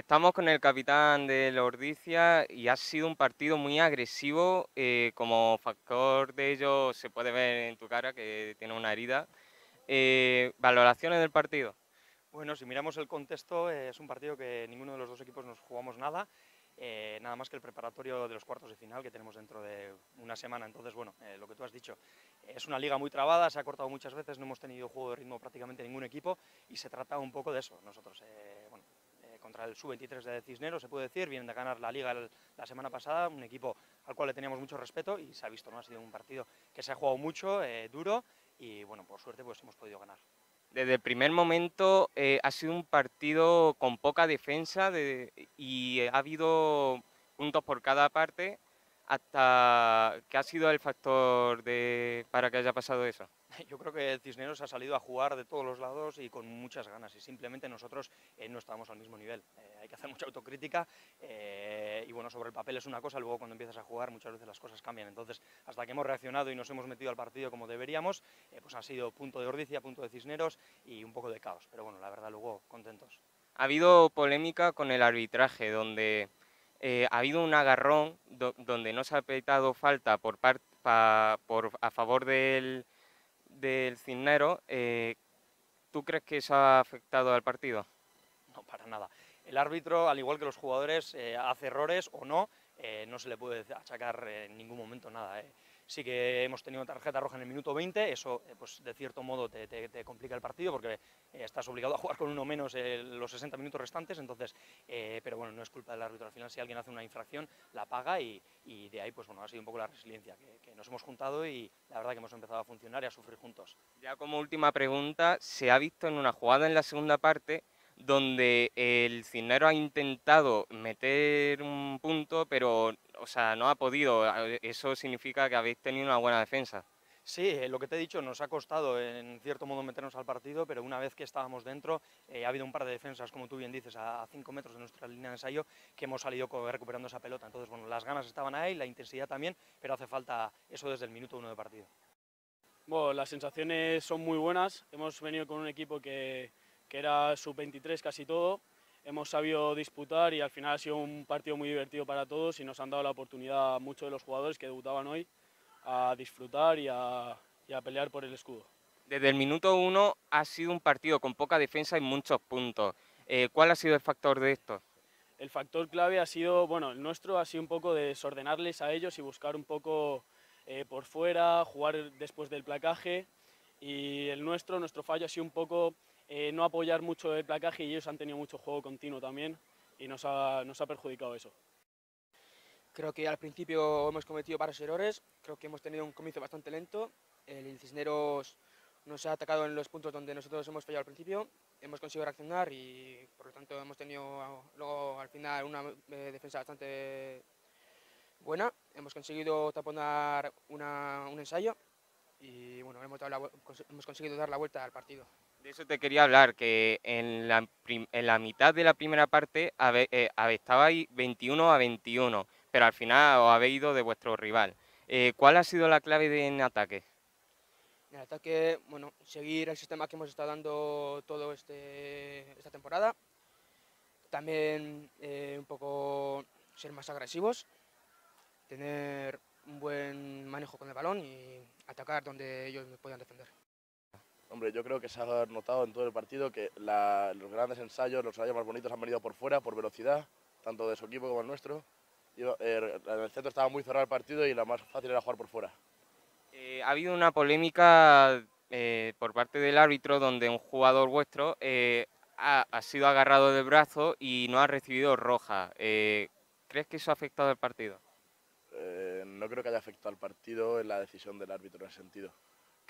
estamos con el capitán de Ordicia y ha sido un partido muy agresivo. eh, como factor de ello se puede ver en tu cara que tiene una herida. Eh, ¿Valoraciones del partido? Bueno, si miramos el contexto, eh, es un partido que ninguno de los dos equipos nos jugamos nada, eh, nada más que el preparatorio de los cuartos de final que tenemos dentro de una semana. Entonces, bueno, eh, lo que tú has dicho, es una liga muy trabada, se ha cortado muchas veces, no hemos tenido juego de ritmo prácticamente ningún equipo y se trata un poco de eso. Nosotros, eh, contra el sub-23 de Cisneros, se puede decir, vienen de ganar la liga la semana pasada, un equipo al cual le teníamos mucho respeto y se ha visto, ¿no? Ha sido un partido que se ha jugado mucho, eh, duro y, bueno, por suerte, pues hemos podido ganar. Desde el primer momento eh, ha sido un partido con poca defensa de- y ha habido puntos por cada parte. ¿Hasta qué ha sido el factor de, para que haya pasado eso? Yo creo que Cisneros ha salido a jugar de todos los lados y con muchas ganas y simplemente nosotros eh, no estábamos al mismo nivel. Eh, hay que hacer mucha autocrítica eh, y bueno, sobre el papel es una cosa, luego cuando empiezas a jugar muchas veces las cosas cambian. Entonces, hasta que hemos reaccionado y nos hemos metido al partido como deberíamos, eh, pues ha sido punto de Ordicia, punto de Cisneros y un poco de caos. Pero bueno, la verdad luego contentos. Ha habido polémica con el arbitraje, donde eh, ha habido un agarrón do- donde no se ha petado falta por, par- a favor del, del Cisnero. eh, ¿Tú crees que eso ha afectado al partido? No, para nada. El árbitro, al igual que los jugadores, eh, hace errores o no, no se le puede achacar en ningún momento nada. Sí que hemos tenido tarjeta roja en el minuto 20, eso eh, pues de cierto modo te, complica el partido porque eh, estás obligado a jugar con uno menos eh, los 60 minutos restantes, entonces, pero bueno, no es culpa del árbitro. Al final, si alguien hace una infracción, la paga y, y de ahí, pues bueno, ha sido un poco la resiliencia, que, que nos hemos juntado y la verdad que hemos empezado a funcionar y a sufrir juntos. Ya como última pregunta, se ha visto en una jugada en la segunda parte donde el Cisnero ha intentado meter un punto, pero o sea, no ha podido. A- Eso significa que habéis tenido una buena defensa. Sí, eh, lo que te he dicho, nos ha costado en cierto modo meternos al partido, pero una vez que estábamos dentro, eh, ha habido un par de defensas, como tú bien dices, a 5 metros de nuestra línea de ensayo, que hemos salido recuperando esa pelota. Entonces, bueno, las ganas estaban ahí, la intensidad también, pero hace falta eso desde el minuto uno de partido. Bueno, las sensaciones son muy buenas. Hemos venido con un equipo que, que era sub-23 casi todo. Hemos sabido disputar y al final ha sido un partido muy divertido para todos y nos han dado la oportunidad a muchos de los jugadores que debutaban hoy a disfrutar y a, y a pelear por el escudo. Desde el minuto uno ha sido un partido con poca defensa y muchos puntos. Eh, ¿Cuál ha sido el factor de esto? El factor clave ha sido, bueno, el nuestro ha sido un poco de desordenarles a ellos y buscar un poco eh, por fuera, jugar después del placaje. Y el nuestro, nuestro fallo ha sido un poco eh, no apoyar mucho el placaje y ellos han tenido mucho juego continuo también y nos ha, nos ha perjudicado eso. Creo que al principio hemos cometido varios errores, creo que hemos tenido un comienzo bastante lento. El Cisneros nos ha atacado en los puntos donde nosotros hemos fallado al principio, hemos conseguido reaccionar y por lo tanto hemos tenido luego al final una eh, defensa bastante buena. Hemos conseguido taponar una- un ensayo y bueno, hemos, conseguido dar la vuelta al partido. De eso te quería hablar, que en la, mitad de la primera parte habe- eh, estabais 21 a 21, pero al final os habéis ido de vuestro rival. Eh, ¿Cuál ha sido la clave en ataque? En el ataque, bueno, seguir el sistema que hemos estado dando todo este, esta temporada. También eh, un poco ser más agresivos, tener un buen manejo con el balón y atacar donde ellos nos puedan defender. Hombre, yo creo que se ha notado en todo el partido que la- los grandes ensayos, los ensayos más bonitos han venido por fuera, por velocidad, tanto de su equipo como el nuestro. Yo, eh, en el centro estaba muy cerrado el partido y lo más fácil era jugar por fuera. Eh, ha habido una polémica eh, por parte del árbitro donde un jugador vuestro ha, ha sido agarrado del brazo y no ha recibido roja. ¿Crees que eso ha afectado al partido? No creo que haya afectado al partido en la decisión del árbitro en ese sentido.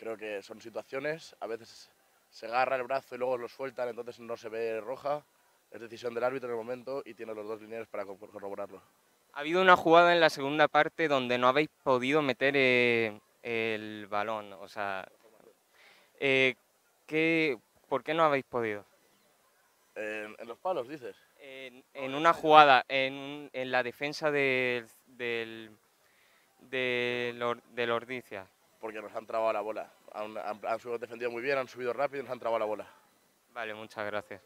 Creo que son situaciones, a veces se agarra el brazo y luego lo sueltan, entonces no se ve roja. Es decisión del árbitro en el momento y tiene los dos lineales para cor- corroborarlo. Ha habido una jugada en la segunda parte donde no habéis podido meter eh, el balón. O sea, eh, ¿qué- ¿por qué no habéis podido? En, en los palos, dices. En, en una jugada, en, en la defensa del, del, del, del Ordicia. Porque nos han trabado la bola. Han, han- han defendido muy bien, han subido rápido y nos han trabado la bola. Vale, muchas gracias.